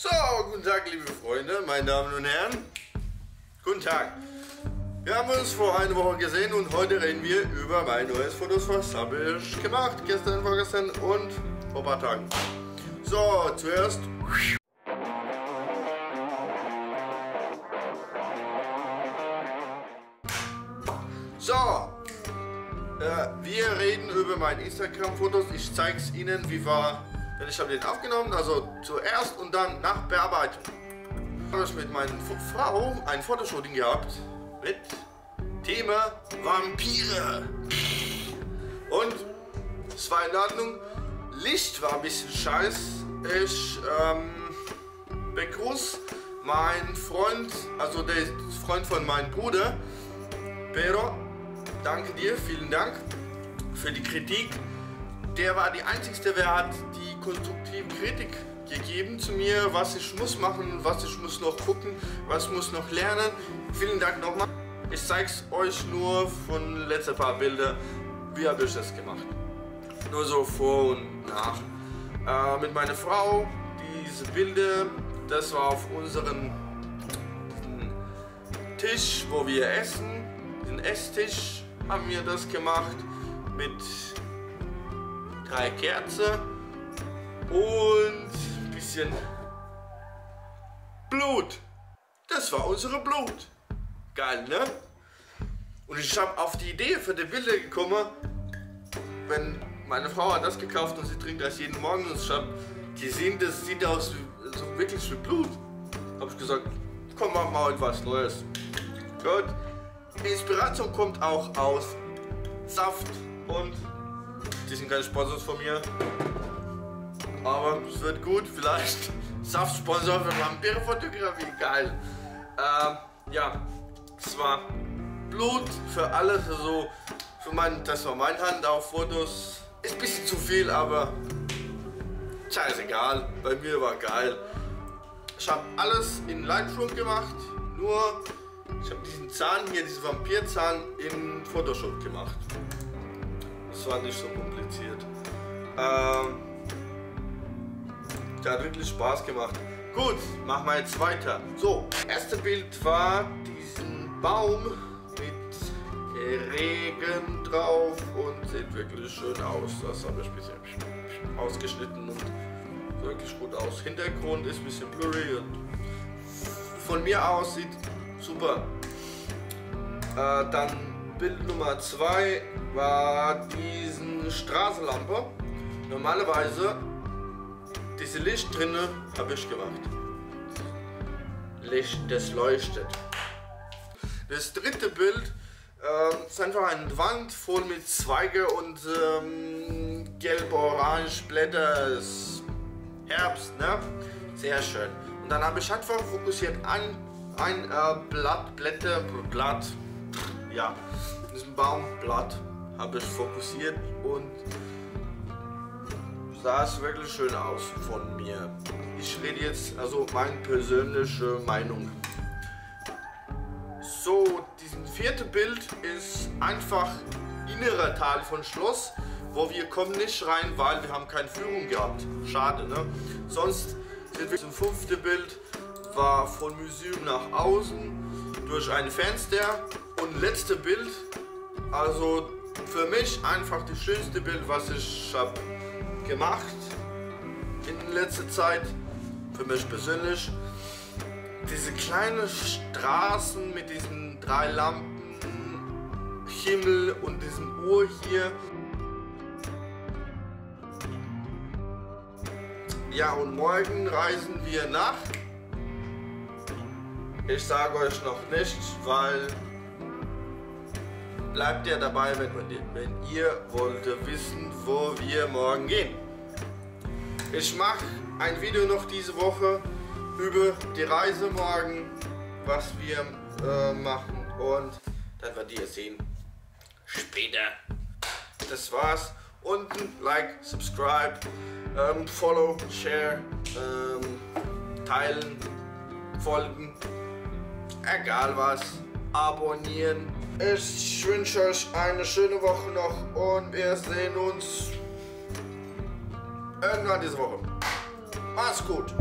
So, guten Tag, liebe Freunde, meine Damen und Herren. Guten Tag. Wir haben uns vor einer Woche gesehen und heute reden wir über mein neues Fotos, was habe ich gemacht, gestern, vorgestern und vor ein paar Tagen. So, zuerst So, äh, wir reden über meine Instagram-Fotos. Ich zeige es Ihnen, wie war, denn ich habe den aufgenommen, also zuerst und dann nach Bearbeitung. Habe ich mit meiner Frau ein Fotoshooting gehabt mit Thema Vampire. Und es war in Ordnung. Licht war ein bisschen scheiß. Ich ähm, begrüße meinen Freund, also der Freund von meinem Bruder, Pero. Danke dir, vielen Dank für die Kritik. Der war die Einzige, der hat die konstruktive Kritik gegeben zu mir, was ich muss machen, was ich muss noch gucken, was muss noch lernen. Vielen Dank nochmal. Ich zeige es euch nur von letzten paar Bilder, wie habe ich das gemacht. Nur so vor und nach. Äh, mit meiner Frau, diese Bilder, das war auf unserem Tisch, wo wir essen, den Esstisch haben wir das gemacht mit drei Kerzen und ein bisschen Blut. Das war unsere Blut. Geil, ne? Und ich habe auf die Idee für die Bilder gekommen, wenn meine Frau hat das gekauft und sie trinkt das jeden Morgen und ich habe gesehen, das sieht aus wie, so wirklich wie Blut. Habe ich gesagt, komm, mach mal etwas Neues. Gut. Die Inspiration kommt auch aus Saft und die sind keine Sponsors von mir. Aber es wird gut, vielleicht Saftsponsor für Vampire-Fotografie, geil. Ähm, ja, es war Blut für alles, also für mein, das war meine Hand auf Fotos. Ist ein bisschen zu viel, aber scheißegal, bei mir war geil. Ich habe alles in Lightroom gemacht, nur ich habe diesen Zahn hier, diesen Vampirzahn in Photoshop gemacht. Das war nicht so kompliziert. Ähm, der hat wirklich Spaß gemacht. Gut, machen wir jetzt weiter. So, erste Bild war diesen Baum mit Regen drauf und sieht wirklich schön aus. Das habe ich bisschen ausgeschnitten und wirklich gut aus. Hintergrund ist ein bisschen blurry und von mir aus sieht super. Äh, dann Bild Nummer 2 war diese Straßenlampe. Normalerweise diese Licht drinne habe ich gemacht. Licht, das leuchtet. Das dritte Bild äh, ist einfach eine Wand voll mit Zweige und ähm, gelb-orange Blätter. Herbst, ne? Sehr schön. Und dann habe ich einfach fokussiert an ein äh, Blatt, Blätter, Blatt, ja, diesem Baumblatt habe ich fokussiert und sah es wirklich schön aus von mir. Ich rede jetzt also meine persönliche Meinung. So, dieses vierte Bild ist einfach innerer Teil von Schloss, wo wir kommen nicht rein, weil wir haben keine Führung gehabt. Schade, ne? Sonst sind wir zum fünften Bild war von Museum nach außen durch ein Fenster und letzte Bild, also für mich einfach das schönste Bild, was ich habe gemacht in letzter Zeit, für mich persönlich. Diese kleinen Straßen mit diesen drei Lampen, Himmel und diesem Uhr hier. Ja, und morgen reisen wir nach. Ich sage euch noch nicht, weil bleibt ihr dabei, wenn, wenn ihr wollt wissen, wo wir morgen gehen. Ich mache ein Video noch diese Woche über die Reise morgen, was wir äh, machen und dann werdet ihr sehen. Später. Das war's. Unten Like, Subscribe, ähm, Follow, Share, ähm, Teilen, Folgen, egal was, abonnieren. Ich wünsche euch eine schöne Woche noch und wir sehen uns irgendwann diese Woche. Macht's gut.